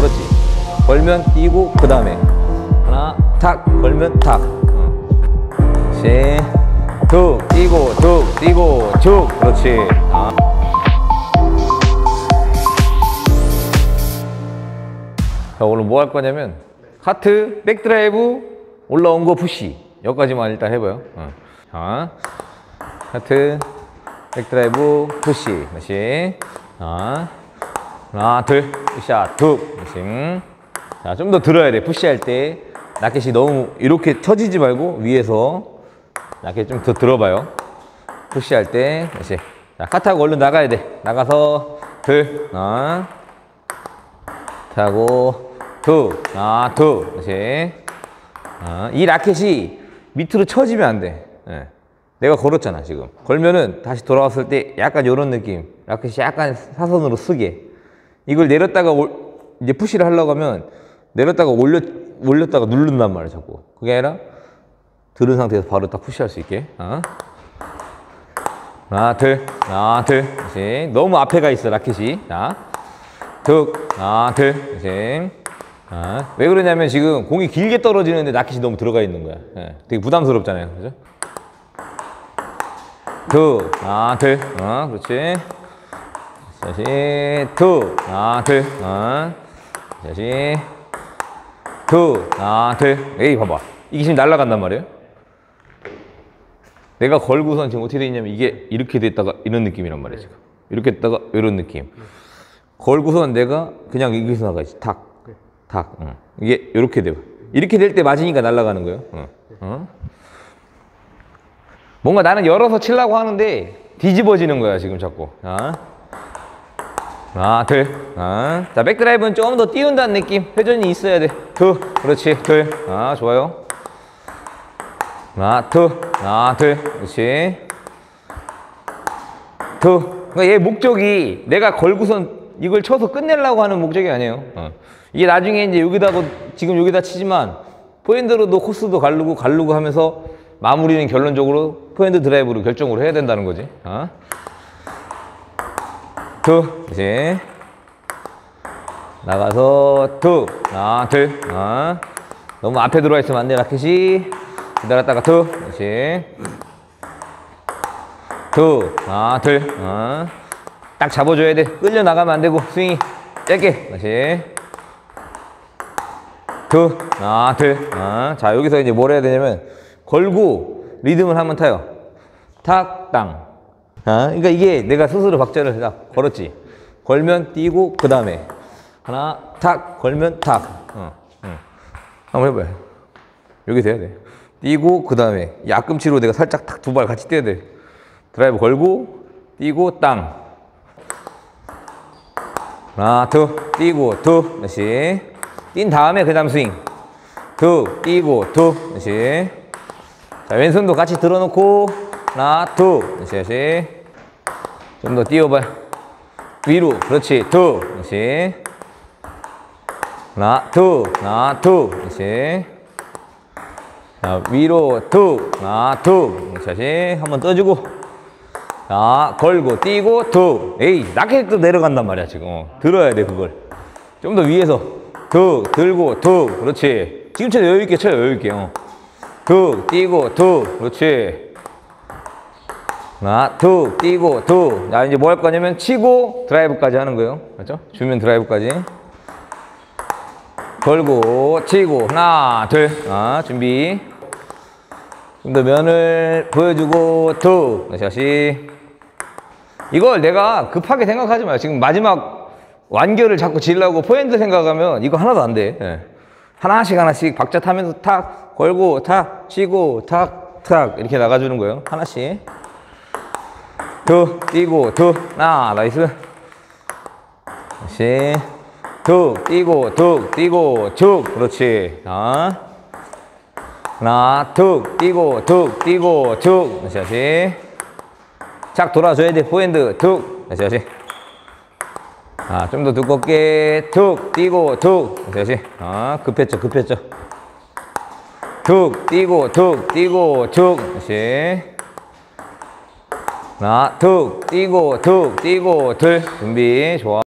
걸었지. 걸면 뛰고 그 다음에. 하나 탁 걸면 탁. 어. 그렇지 툭 뛰고 툭 뛰고 쭉. 그렇지. 아. 자 오늘 뭐 할 거냐면 커트 백드라이브 올라온 거 푸시. 여기까지만 일단 해봐요. 어. 자 커트 백드라이브 푸시. 다시. 자 하나 둘 푸시야 툭 다시 자좀 더 들어야 돼 푸시할 때 라켓이 너무 이렇게 쳐지지 말고 위에서 라켓 좀 더 들어봐요 푸시할 때 다시 자 카트하고 얼른 나가야 돼 나가서 둘 하나 타고 두, 아, 두, 다시. 아, 이 라켓이 밑으로 쳐지면 안 돼. 예. 내가 걸었잖아, 지금. 걸면은 다시 돌아왔을 때 약간 이런 느낌. 라켓이 약간 사선으로 쓰게. 이걸 내렸다가 올, 이제 푸시를 하려고 하면 내렸다가 올렸, 올렸다가 누른단 말이야, 자꾸. 그게 아니라 들은 상태에서 바로 딱 푸시할 수 있게. 어? 하나, 둘, 하나, 둘. 다시. 너무 앞에 가 있어, 라켓이. 자. 툭, 하나, 둘, 다시. 아, 왜 그러냐면 지금 공이 길게 떨어지는데 라켓이 너무 들어가 있는 거야. 예, 되게 부담스럽잖아요. 그죠? 두, 아, 둘, 어, 그렇지. 다시, 두, 아, 둘, 어, 다시, 두, 아, 둘. 에이, 봐봐. 이게 지금 날아간단 말이에요. 내가 걸고선 지금 어떻게 돼 있냐면 이게 이렇게 됐다가 이런 느낌이란 말이야, 지금. 이렇게 했다가 이런 느낌. 걸고선 내가 그냥 여기서 나가지. 탁. 탁. 어. 이게 이렇게 돼요. 이렇게 될 때 맞으니까 날아가는 거예요. 어. 어? 뭔가 나는 열어서 치려고 하는데 뒤집어지는 거야 지금 자꾸. 아, 아 둘. 아. 자 백드라이브는 좀더 띄운다는 느낌. 회전이 있어야 돼. 둘. 그렇지. 둘. 아 좋아요. 아 둘. 아 둘. 그렇지. 둘. 그러니까 얘 목적이 내가 걸고선 이걸 쳐서 끝내려고 하는 목적이 아니에요. 어. 이게 나중에 이제 여기다 지금 여기다 치지만 포핸드로도 코스도 가르고 가르고 하면서 마무리는 결론적으로 포핸드 드라이브로 결정으로 해야 된다는 거지. 어? 두. 이제 나가서 두. 하나 둘. 어. 너무 앞에 들어와 있으면 안돼 라켓이. 기다렸다가 두. 다시. 두. 하나 둘. 어. 딱 잡아줘야 돼. 끌려 나가면 안 되고 스윙이. 짧게. 다시. 둘, 하나, 둘. 아, 자, 여기서 이제 뭘 해야 되냐면, 걸고 리듬을 한번 타요. 탁, 땅. 아, 그러니까 이게 내가 스스로 박자를 딱 걸었지. 걸면 뛰고, 그 다음에. 하나, 탁, 걸면 탁. 어, 어. 한번 해봐요. 여기 돼야 돼. 뛰고, 그 다음에. 약금치로 내가 살짝 탁 두 발 같이 뛰어야 돼. 드라이브 걸고, 뛰고, 땅. 하나, 둘, 뛰고, 둘, 다시. 뛴 다음에 그 다음 스윙 툭 뛰고 툭 다시 자 왼손도 같이 들어놓고 하나 툭 다시 다시 좀더 뛰어봐요 위로. 그렇지. 툭 다시 하나 툭 하나 툭 다시 자 위로 툭 하나 툭 다시 한번 떠주고. 자 걸고 뛰고 툭 에이 라켓도 내려간단 말이야 지금. 어, 들어야 돼 그걸. 좀 더 위에서. 툭 들고 툭 그렇지. 지금처럼 여유있게 쳐요 여유있게. 어. 툭 뛰고 툭 그렇지 하나 툭 뛰고 툭자 이제 뭐 할 거냐면 치고 드라이브까지 하는 거예요 맞죠? 주면 드라이브까지 걸고 치고 하나 둘 아, 준비 좀 더 면을 보여주고 툭 다시 이걸 내가 급하게 생각하지 마요 지금 마지막 완결을 자꾸 치려고 포핸드 생각하면 이거 하나도 안 돼. 예. 하나씩 하나씩 박자 타면서 탁 걸고 탁 치고 탁 탁 이렇게 나가주는 거예요. 하나씩. 두 뛰고 두. 하나 nice. 다시. 툭 뛰고 툭 뛰고 툭 그렇지. 자. 하나 툭 뛰고 툭 뛰고 툭 다시 다시. 착 돌아줘야 돼. 포핸드. 툭 다시 다시. 아, 좀 더 두껍게. 툭 뛰고 툭 다시 아, 급했죠 급했죠. 툭 뛰고 툭 뛰고 툭 다시 하나 툭 뛰고 툭 뛰고 둘. 준비 좋아